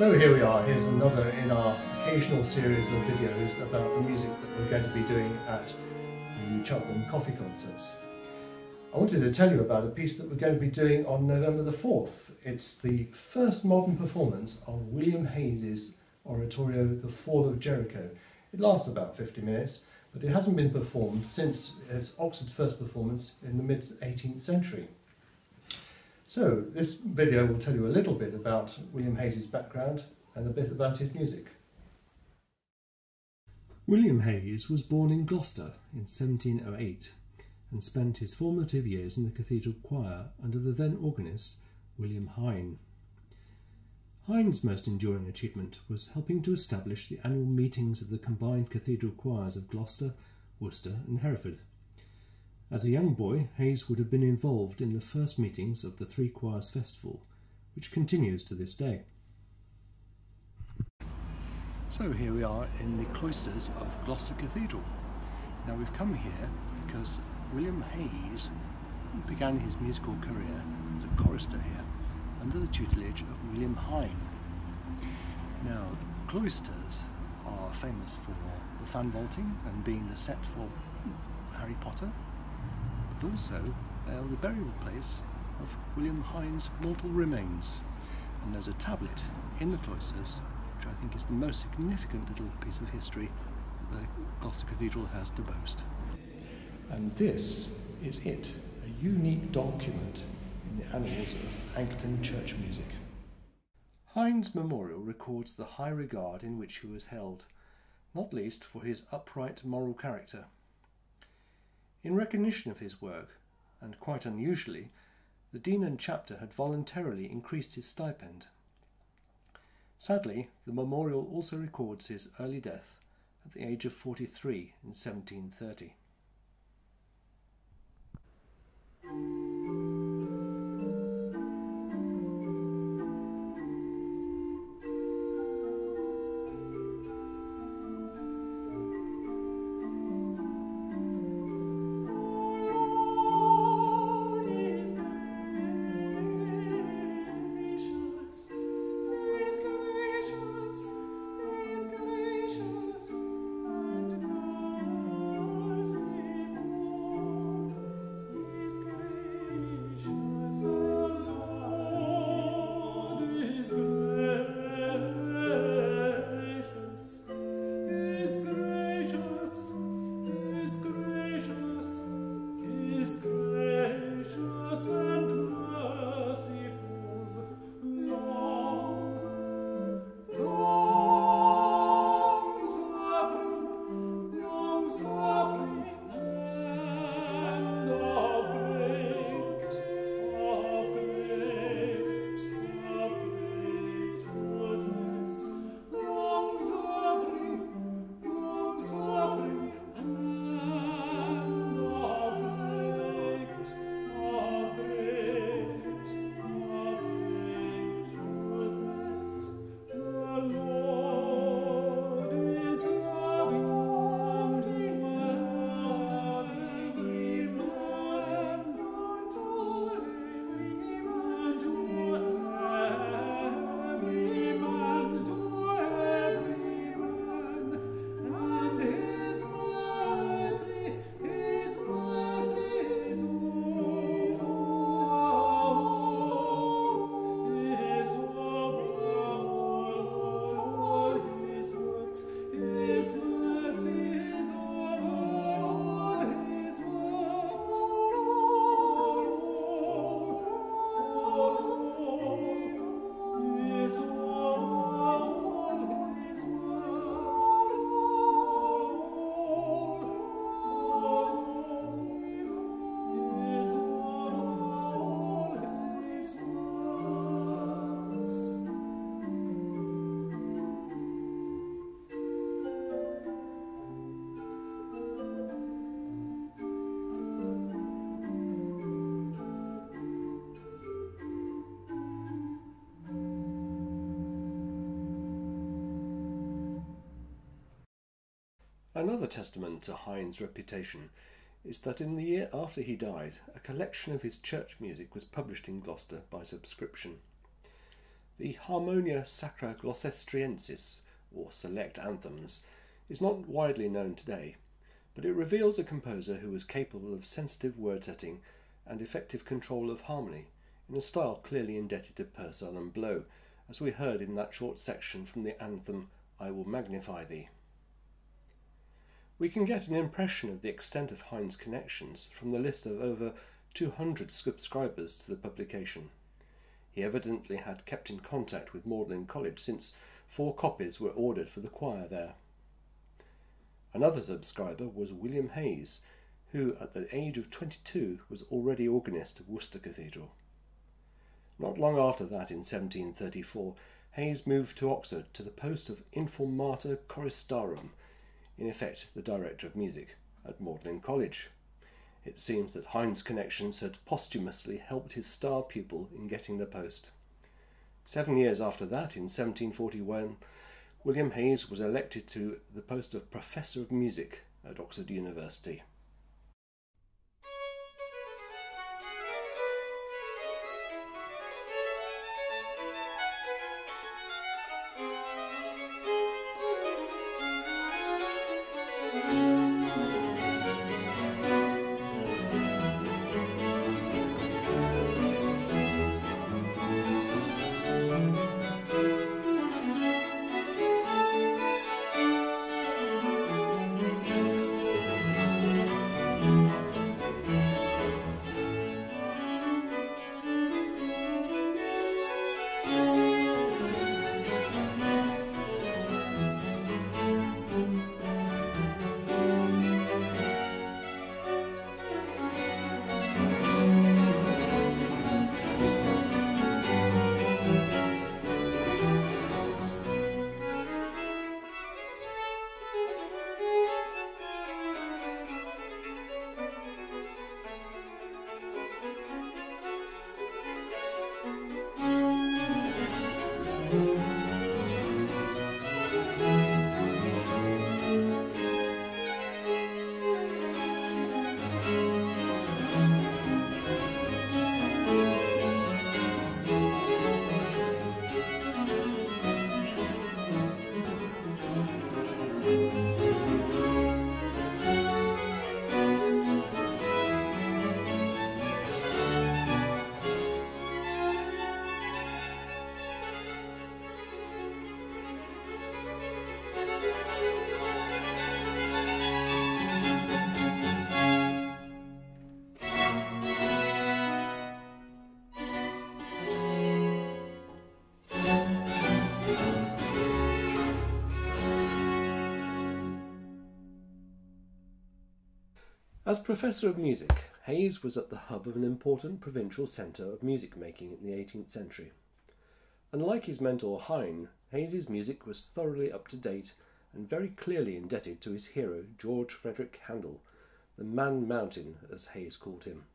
So here we are, here's another in our occasional series of videos about the music that we're going to be doing at the Cheltenham Coffee Concerts. I wanted to tell you about a piece that we're going to be doing on November the 4th. It's the first modern performance of William Hayes's oratorio The Fall of Jericho. It lasts about 50 minutes, but it hasn't been performed since its Oxford first performance in the mid 18th century. So this video will tell you a little bit about William Hayes's background and a bit about his music. William Hayes was born in Gloucester in 1708 and spent his formative years in the cathedral choir under the then organist William Hine. Hine's most enduring achievement was helping to establish the annual meetings of the combined cathedral choirs of Gloucester, Worcester, and Hereford. As a young boy, Hayes would have been involved in the first meetings of the Three Choirs Festival, which continues to this day. So here we are in the cloisters of Gloucester Cathedral. Now we've come here because William Hayes began his musical career as a chorister here under the tutelage of William Hine. Now the cloisters are famous for the fan vaulting and being the set for Harry Potter but also are the burial place of William Hine's mortal remains. And there's a tablet in the cloisters, which I think is the most significant little piece of history that the Gloucester Cathedral has to boast. And this is it, a unique document in the annals of Anglican church music. Hine's memorial records the high regard in which he was held, not least for his upright moral character. In recognition of his work, and quite unusually, the Dean and Chapter had voluntarily increased his stipend. Sadly, the memorial also records his early death at the age of 43 in 1730. Another testament to Hine's reputation is that in the year after he died, a collection of his church music was published in Gloucester by subscription. The Harmonia Sacra Gloucestriensis, or Select Anthems, is not widely known today, but it reveals a composer who was capable of sensitive word setting and effective control of harmony, in a style clearly indebted to Purcell and Blow, as we heard in that short section from the anthem I Will Magnify Thee. We can get an impression of the extent of Hine's connections from the list of over 200 subscribers to the publication. He evidently had kept in contact with Magdalen College since four copies were ordered for the choir there. Another subscriber was William Hayes, who at the age of 22 was already organist of Worcester Cathedral. Not long after that, in 1734, Hayes moved to Oxford to the post of Informator Choristarum, in effect the director of music, at Magdalen College. It seems that Hine's connections had posthumously helped his star pupil in getting the post. Seven years after that, in 1741, William Hayes was elected to the post of Professor of Music at Oxford University. As Professor of Music, Hayes was at the hub of an important provincial centre of music making in the 18th century. Unlike his mentor Hine, Hayes's music was thoroughly up to date and very clearly indebted to his hero George Frederick Handel, the Man Mountain, as Hayes called him.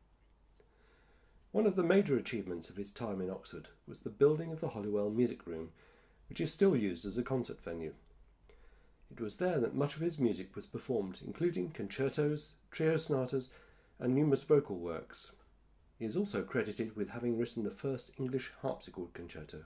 One of the major achievements of his time in Oxford was the building of the Holywell Music Room, which is still used as a concert venue. It was there that much of his music was performed, including concertos, trio sonatas, and numerous vocal works. He is also credited with having written the first English harpsichord concerto.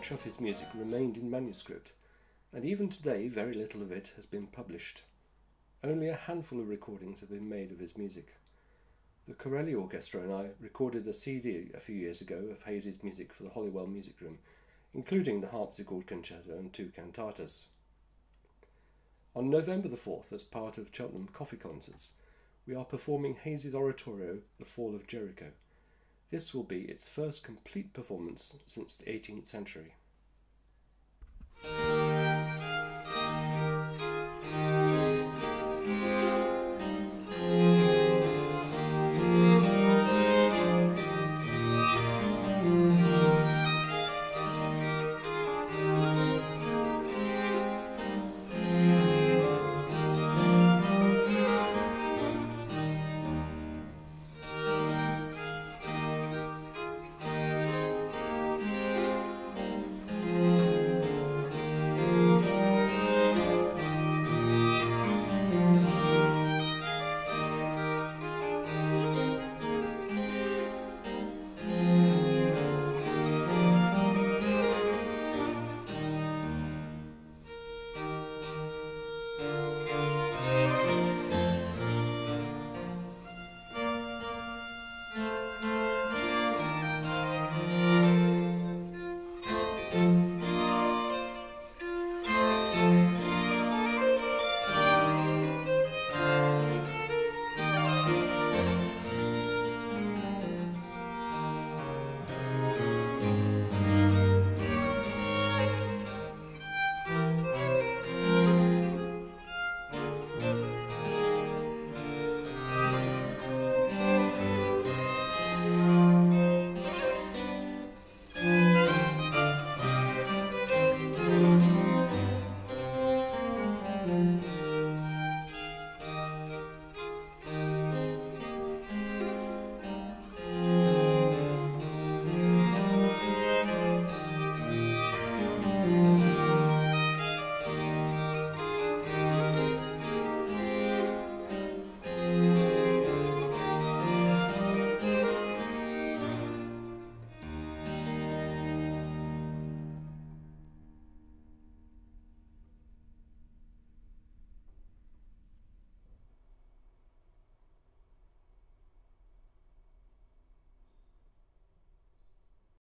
much of his music remained in manuscript, and even today very little of it has been published. Only a handful of recordings have been made of his music. The Corelli Orchestra and I recorded a CD a few years ago of Hayes's music for the Holywell Music Room, including the harpsichord concerto and two cantatas. On November the 4th, as part of Cheltenham Coffee Concerts, we are performing Hayes's oratorio The Fall of Jericho. This will be its first complete performance since the 18th century.